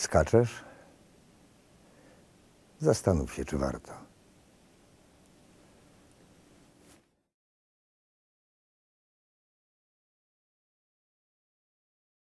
skaczesz? Zastanów się, czy warto.